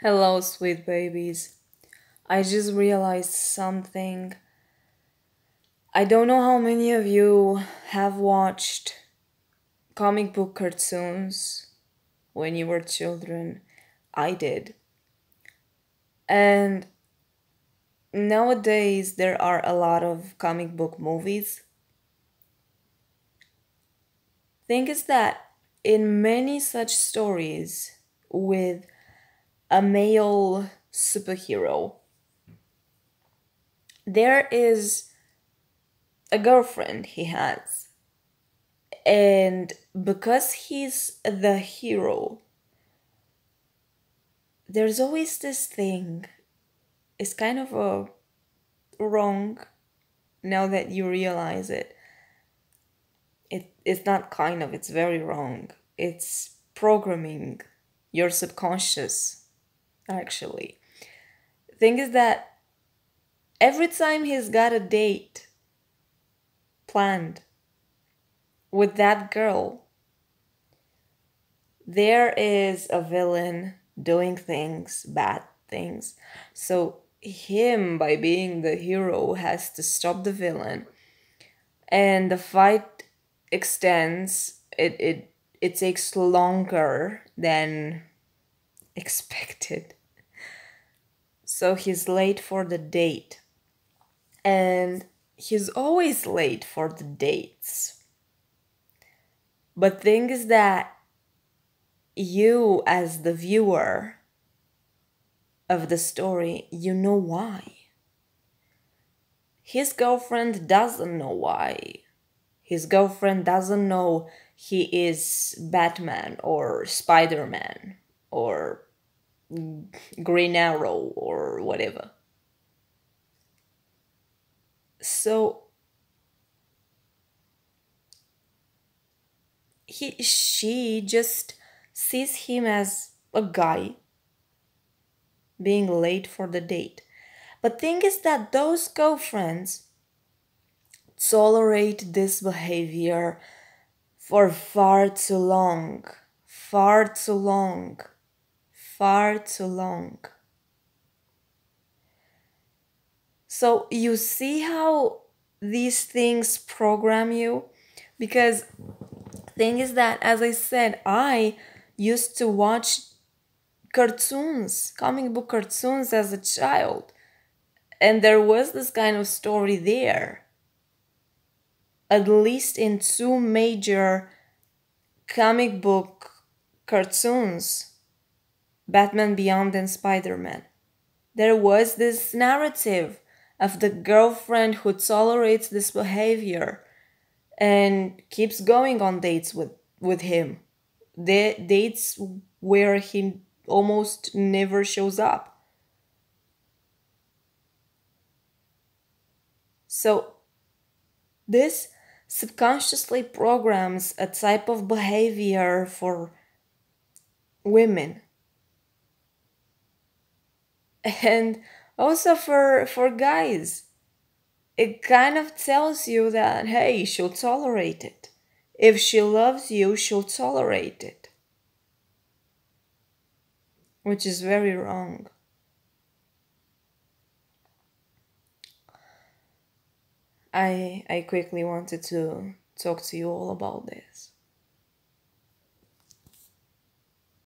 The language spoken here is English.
Hello, sweet babies. I just realized something. I don't know how many of you have watched comic book cartoons when you were children. I did. And nowadays, there are a lot of comic book movies. Thing is that in many such stories with a male superhero, there is a girlfriend he has. And because he's the hero, there's always this thing. It's kind of a wrong now that you realize it. It it's not kind of, it's very wrong. It's programming your subconscious actually. Thing is that every time he's got a date planned with that girl, there is a villain doing things, bad things. So him by being the hero has to stop the villain and the fight extends it it it takes longer than expected so he's late for the date. And he's always late for the dates. But thing is that you as the viewer of the story you know why. His girlfriend doesn't know why. His girlfriend doesn't know he is batman or spider-man or green arrow or whatever. So he she just sees him as a guy being late for the date. But thing is that those girlfriends tolerate this behavior for far too long far too long far too long. So you see how these things program you? Because thing is that as i said i used to watch cartoons comic book cartoons as a child. And there was this kind of story there at least in two major comic book cartoons batman beyond and spider-man. There was this narrative of the girlfriend who tolerates this behavior and keeps going on dates with with him. The dates where he almost never shows up. So this subconsciously programs a type of behavior for women and also for for guys it kind of tells you that hey she'll tolerate it. If she loves you she'll tolerate it. Which is very wrong. I i quickly wanted to talk to you all about this